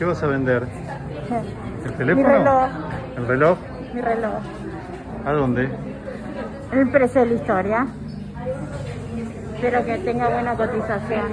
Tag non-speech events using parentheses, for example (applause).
¿Qué vas a vender? (laughs) ¿El teléfono? Mi reloj. ¿El reloj? Mi reloj. ¿A dónde? El precio de la historia. Espero que tenga buena cotización.